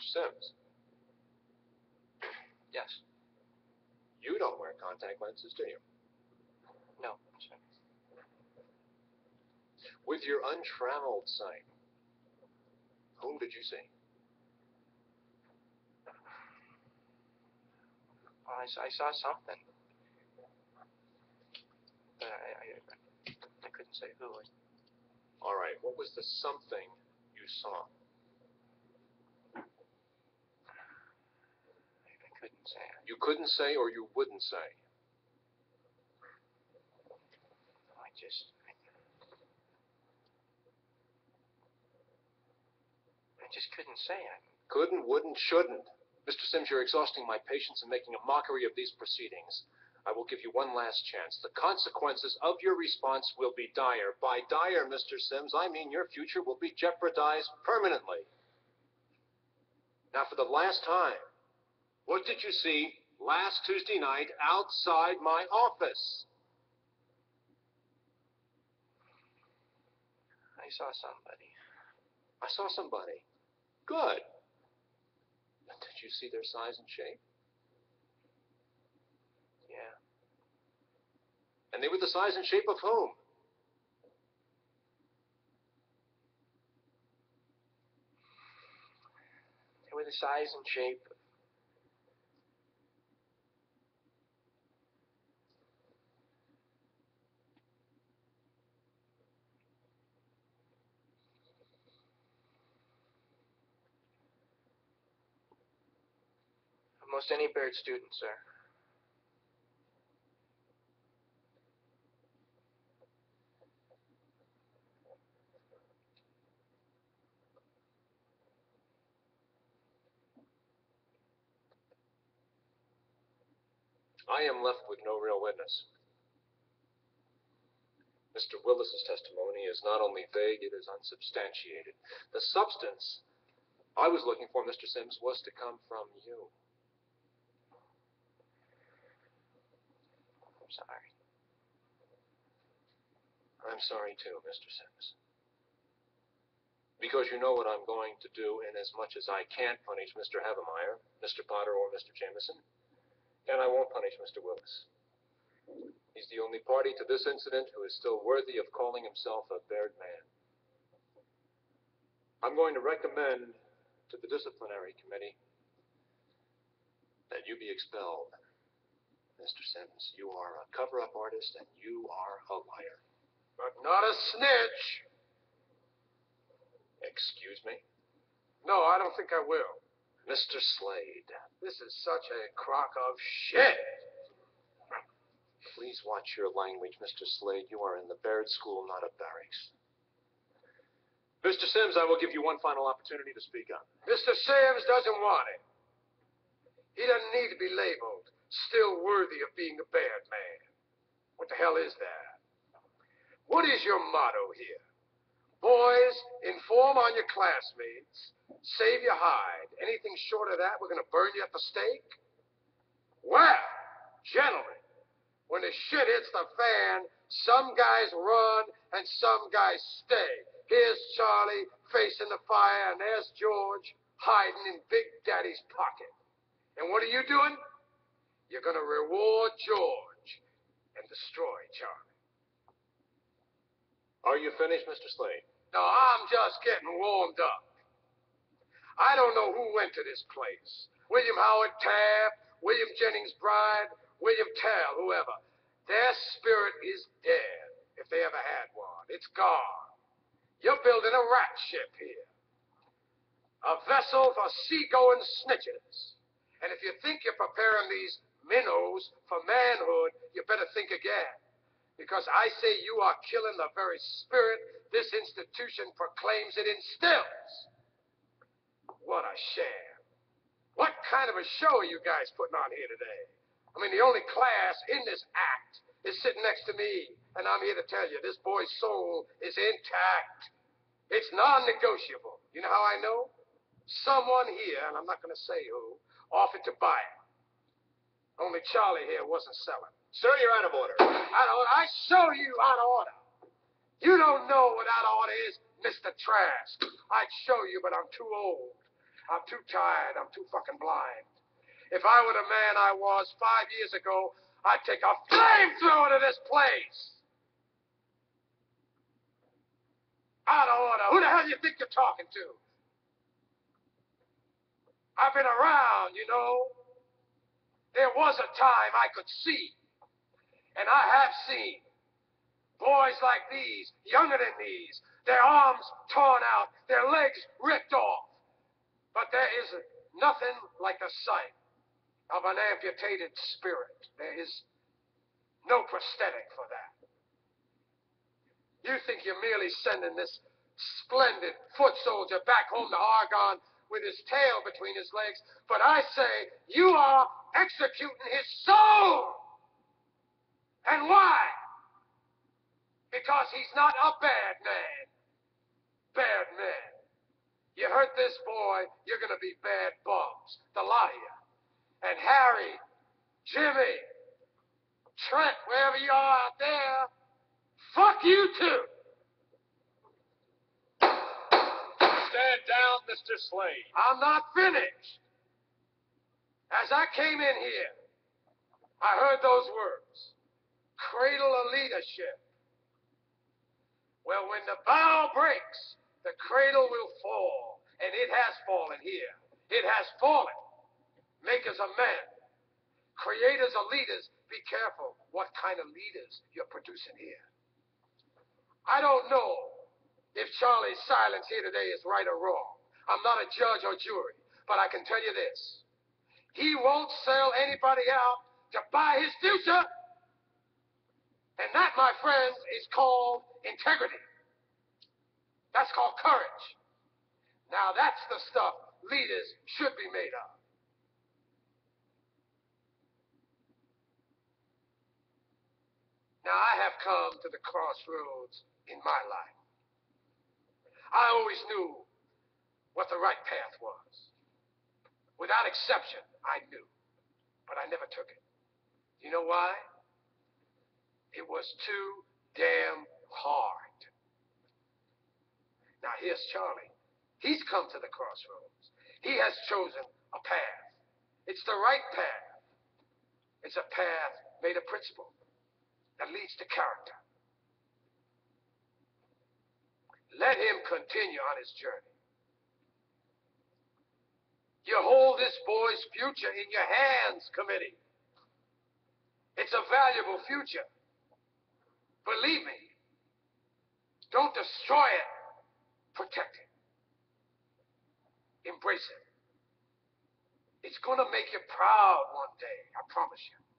Sims, Yes. you don't wear contact lenses, do you? No, sir. With your untrammeled sight, whom did you see? Well, I, I saw something. But I, I, I couldn't say who. All right, what was the something you saw? I couldn't say. You couldn't say or you wouldn't say. I just. I, just couldn't say. I, Couldn't, wouldn't, shouldn't. Mr. Sims, you're exhausting my patience and making a mockery of these proceedings. I will give you one last chance. The consequences of your response will be dire. By dire, Mr. Sims, I mean your future will be jeopardized permanently. Now, for the last time, what did you see last Tuesday night outside my office? I saw somebody. I saw somebody. Good. Did you see their size and shape? Yeah. And they were the size and shape of whom? They were the size and shape. Almost any Baird student, sir. I am left with no real witness. Mr. Willis's testimony is not only vague, it is unsubstantiated. The substance I was looking for, Mr. Sims, was to come from you. Sorry. I'm sorry too, Mr. Sims. Because you know what I'm going to do, and as much as I can't punish Mr. Havemeyer, Mr. Potter, or Mr. Jameson, and I won't punish Mr. Willis. He's the only party to this incident who is still worthy of calling himself a Baird man. I'm going to recommend to the disciplinary committee that you be expelled. Mr. Sims, you are a cover up artist and you are a liar. But not a snitch. Excuse me? No, I don't think I will. Mr. Slade, This is such a crock of shit. please watch your language, Mr. Slade. You are in the Baird School, not a barracks. Mr. Sims, I will give you one final opportunity to speak up. Mr. Sims doesn't want it. He doesn't need to be labeled still worthy of being a Baird man. What the hell is that? What is your motto here? Boys, inform on your classmates. Save your hide. Anything short of that, we're going to burn you at the stake? Well, gentlemen, when the shit hits the fan, some guys run and some guys stay. Here's Charlie facing the fire, and there's George hiding in Big Daddy's pocket. And what are you doing? You're going to reward George and destroy Charlie. Are you finished, Mr. Slade? No, I'm just getting warmed up. I don't know who went to this place. William Howard Taft, William Jennings Bryan, William Tell, whoever. Their spirit is dead, if they ever had one. It's gone. You're building a rat ship here. A vessel for seagoing snitches. And if you think you're preparing these minnows for manhood, you better think again. Because I say you are killing the very spirit this institution proclaims it instills. What a sham. What kind of a show are you guys putting on here today? I mean, the only class in this act is sitting next to me, and I'm here to tell you this boy's soul is intact. It's non negotiable. You know how I know? Someone here, and I'm not going to say who, offered to buy it. Only Charlie here wasn't selling. Sir, you're out of order. Out of order. I show you out of order. You don't know what out of order is, Mr. Trask. I'd show you, but I'm too old. I'm too tired. I'm too fucking blind. If I were the man I was five years ago, I'd take a flamethrower to this place. Out of order. Who the hell do you think you're talking to? I've been around, you know. There was a time I could see, and I have seen boys like these, younger than these, their arms torn out, their legs ripped off. But there is nothing like the sight of an amputated spirit. There is no prosthetic for that. You think you're merely sending this splendid foot soldier back home to Oregon with his tail between his legs, but I say you are executing his soul. And why? Because he's not a Baird man. Baird man. You hurt this boy, you're going to be Baird bums. The liar. And Harry, Jimmy, Trent, wherever you are out there, fuck you too. Stand down, Mr. Slade. I'm not finished. As I came in here, I heard those words cradle of leadership. Well, when the bough breaks, the cradle will fall. And it has fallen here. It has fallen. Makers of men, creators of leaders, be careful what kind of leaders you're producing here. I don't know if Charlie's silence here today is right or wrong. I'm not a judge or jury, but I can tell you this. He won't sell anybody out to buy his future. And that, my friends, is called integrity. That's called courage. Now, that's the stuff leaders should be made of. Now, I have come to the crossroads in my life. I always knew what the right path was. Without exception, I knew. But I never took it. You know why? It was too damn hard. Now, here's Charlie. He's come to the crossroads. He has chosen a path. It's the right path. It's a path made of principle that leads to character. Let him continue on his journey. You hold this boy's future in your hands, committee. It's a valuable future. Believe me. Don't destroy it. Protect it. Embrace it. It's going to make you proud one day, I promise you.